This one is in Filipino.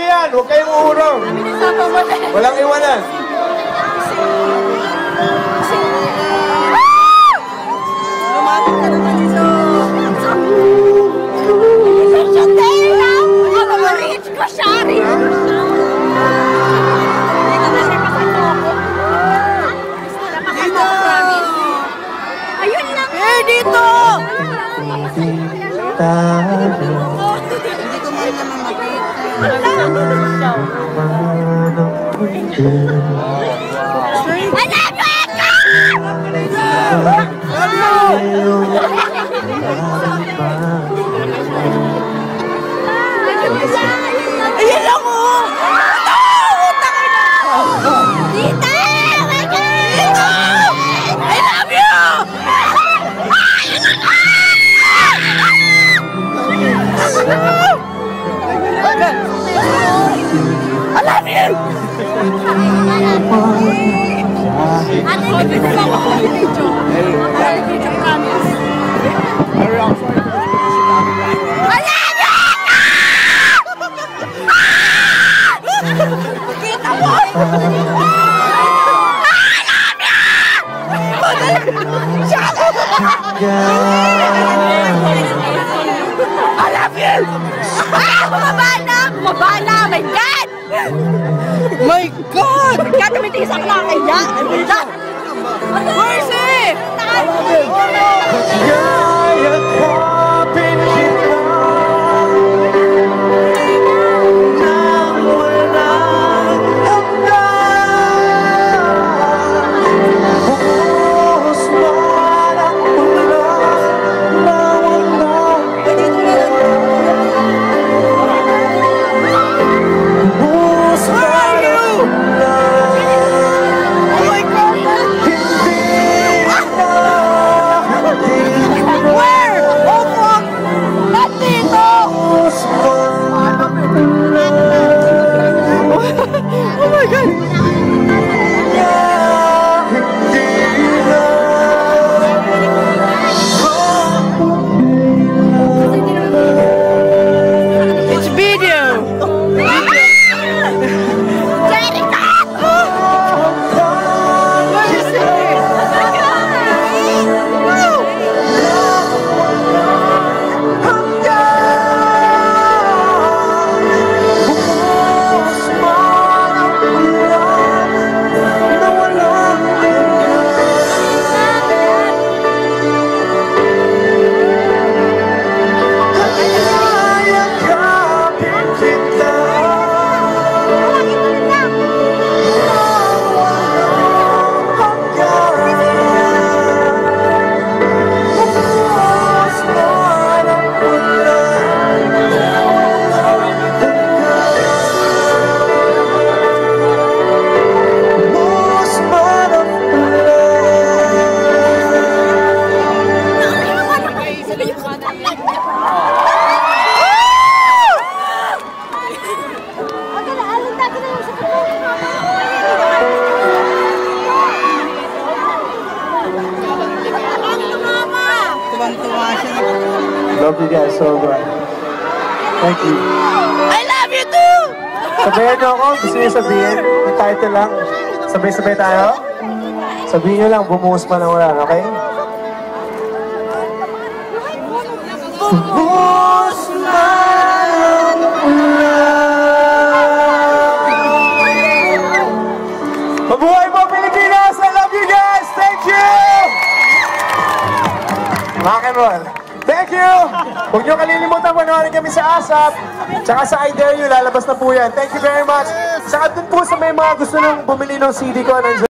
Lagi yan, huwag kayong uurong. Walang iwanan. Lumapit ka naman dito. Dito! Ayun lang. Dito! 我的爱像奔跑的剑把最初的 Ate, hindi ko ako video. Video. Kita mo! I love you! Ah! Na! Bumaba! My God! My God! Kaya tumitis ang nakaya! Wala! My God! Love you guys so much. Thank you. I love you too! Sabayan niyo ako. Gusto niyo sabihin? Yung title lang. Sabay-sabay tayo? Sabihin niyo lang, bumuhos man ang ulan, okay? Bumuhos Mabuhay po Pilipinas! I love you guys! Thank you! Rock and roll. Thank you! Huwag niyo kalilimutan panoorin kami sa ASAP. Tsaka sa I Dare You, lalabas na po yan. Thank you very much. Tsaka dun po sa may mga gusto nang bumili ng CD ko,